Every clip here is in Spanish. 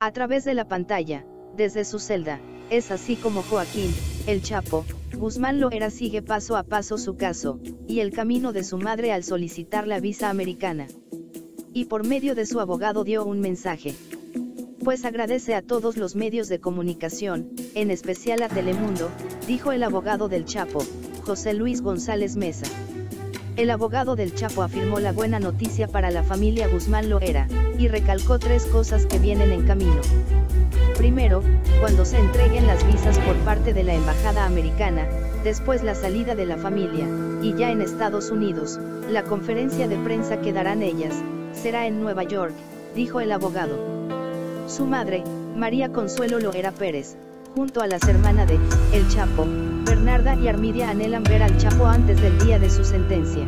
A través de la pantalla, desde su celda, es así como Joaquín, el Chapo, Guzmán Loera sigue paso a paso su caso, y el camino de su madre al solicitar la visa americana. Y por medio de su abogado dio un mensaje. Pues agradece a todos los medios de comunicación, en especial a Telemundo, dijo el abogado del Chapo, José Luis González Mesa. El abogado del Chapo afirmó la buena noticia para la familia Guzmán Loera, y recalcó tres cosas que vienen en camino. Primero, cuando se entreguen las visas por parte de la Embajada Americana, después la salida de la familia, y ya en Estados Unidos, la conferencia de prensa que darán ellas, será en Nueva York, dijo el abogado. Su madre, María Consuelo Loera Pérez, junto a las hermanas de El Chapo, Bernarda y Armidia anhelan ver al Chapo antes del día de su sentencia.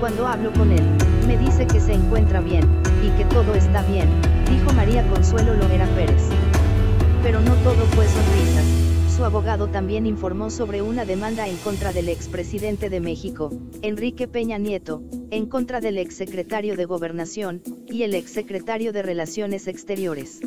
Cuando hablo con él, me dice que se encuentra bien, y que todo está bien, dijo María Consuelo Loera Pérez. Pero no todo fue sonrisas. Su abogado también informó sobre una demanda en contra del expresidente de México, Enrique Peña Nieto, en contra del exsecretario de Gobernación, y el exsecretario de Relaciones Exteriores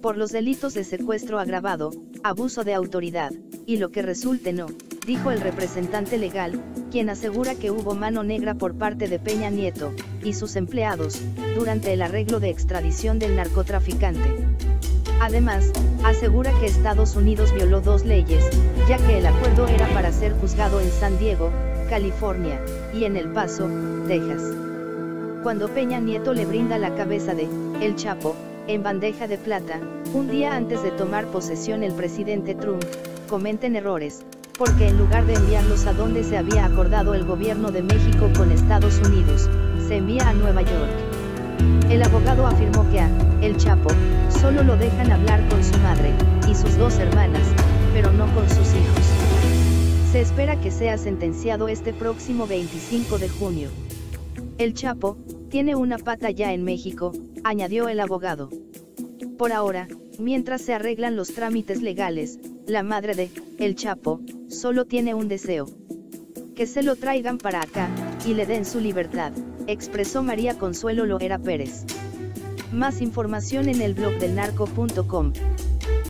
por los delitos de secuestro agravado, abuso de autoridad, y lo que resulte no, dijo el representante legal, quien asegura que hubo mano negra por parte de Peña Nieto, y sus empleados, durante el arreglo de extradición del narcotraficante. Además, asegura que Estados Unidos violó dos leyes, ya que el acuerdo era para ser juzgado en San Diego, California, y en El Paso, Texas. Cuando Peña Nieto le brinda la cabeza de El Chapo, en bandeja de plata, un día antes de tomar posesión el presidente Trump, cometen errores, porque en lugar de enviarlos a donde se había acordado el gobierno de México con Estados Unidos, se envía a Nueva York. El abogado afirmó que a El Chapo solo lo dejan hablar con su madre y sus dos hermanas, pero no con sus hijos. Se espera que sea sentenciado este próximo 25 de junio. El Chapo tiene una pata ya en México, añadió el abogado. Por ahora, mientras se arreglan los trámites legales, la madre de El Chapo solo tiene un deseo. Que se lo traigan para acá, y le den su libertad, expresó María Consuelo Loera Pérez. Más información en el blog del narco.com.